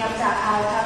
要炸开它。